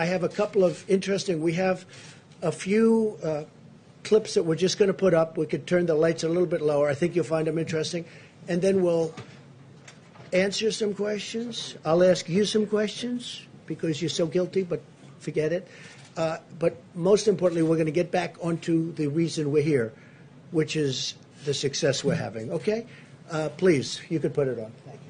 I have a couple of interesting, we have a few uh, clips that we're just going to put up. We could turn the lights a little bit lower. I think you'll find them interesting. And then we'll answer some questions. I'll ask you some questions because you're so guilty, but forget it. Uh, but most importantly, we're going to get back onto the reason we're here, which is the success we're having. Okay? Uh, please, you could put it on. Thank you.